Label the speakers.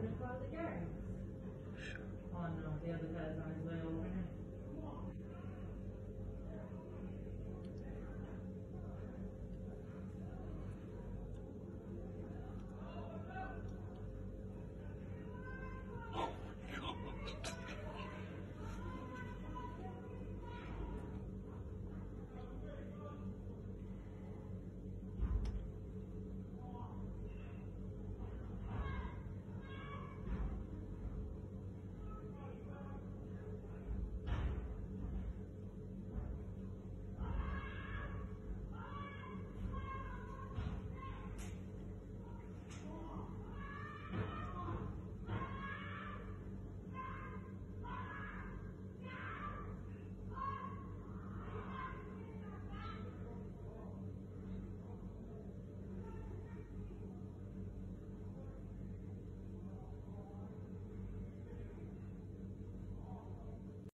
Speaker 1: gonna close the hearing. Oh, no, the other guy's on his way over now.